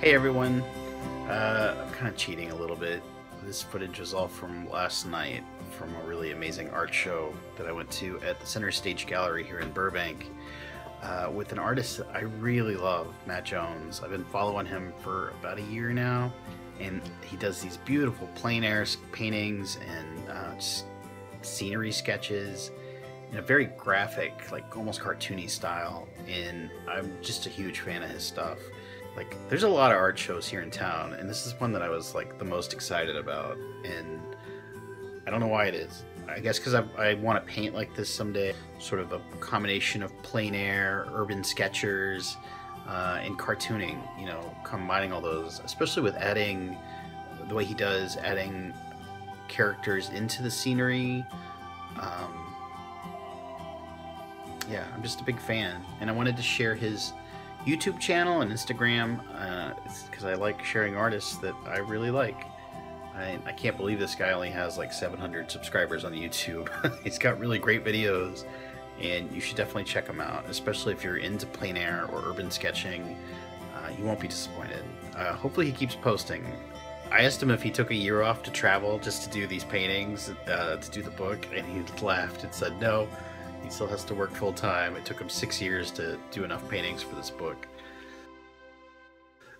hey everyone, uh, I'm kind of cheating a little bit. This footage was all from last night from a really amazing art show that I went to at the Center Stage Gallery here in Burbank uh, with an artist that I really love, Matt Jones. I've been following him for about a year now, and he does these beautiful plein air paintings and uh, scenery sketches in a very graphic, like almost cartoony style. And I'm just a huge fan of his stuff like there's a lot of art shows here in town and this is one that i was like the most excited about and i don't know why it is i guess because I, I want to paint like this someday sort of a combination of plein air urban sketchers uh, and cartooning you know combining all those especially with adding the way he does adding characters into the scenery um, yeah i'm just a big fan and i wanted to share his YouTube channel and Instagram because uh, I like sharing artists that I really like. I, I, can't believe this guy only has like 700 subscribers on YouTube. He's got really great videos, and you should definitely check him out, especially if you're into plein air or urban sketching. Uh, you won't be disappointed. Uh, hopefully, he keeps posting. I asked him if he took a year off to travel just to do these paintings, uh, to do the book, and he laughed and said no. He still has to work full time. It took him six years to do enough paintings for this book.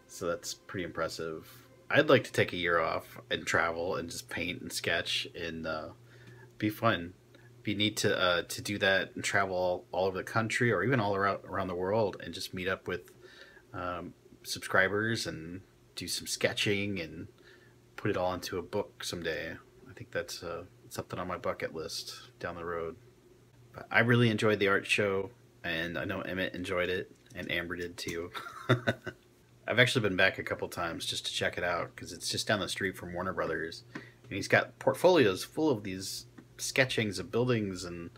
So that's pretty impressive. I'd like to take a year off and travel and just paint and sketch and uh, be fun. Be neat to uh, to do that and travel all, over the country or even all around around the world and just meet up with um, subscribers and do some sketching and put it all into a book someday. I think that's uh, something on my bucket list down the road. I really enjoyed the art show, and I know Emmett enjoyed it, and Amber did too. I've actually been back a couple times just to check it out because it's just down the street from Warner Brothers, and he's got portfolios full of these sketchings of buildings, and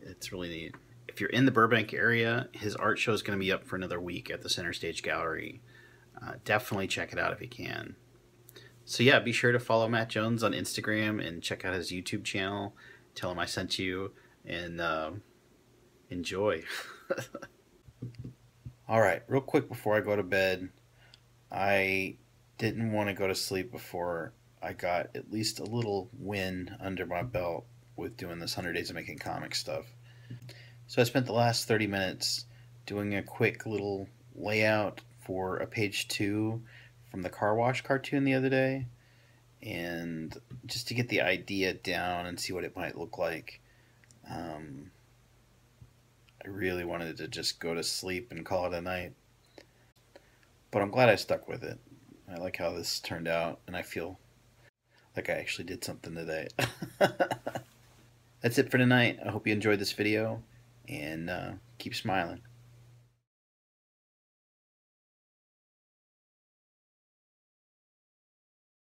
it's really neat. If you're in the Burbank area, his art show is going to be up for another week at the Center Stage Gallery. Uh, definitely check it out if you can. So yeah, be sure to follow Matt Jones on Instagram and check out his YouTube channel. Tell him I sent you and uh, enjoy. All right, real quick before I go to bed, I didn't want to go to sleep before I got at least a little win under my belt with doing this 100 Days of Making Comics stuff. So I spent the last 30 minutes doing a quick little layout for a page two from the car wash cartoon the other day and just to get the idea down and see what it might look like. Um, I really wanted to just go to sleep and call it a night. But I'm glad I stuck with it. I like how this turned out, and I feel like I actually did something today. That's it for tonight. I hope you enjoyed this video, and uh, keep smiling.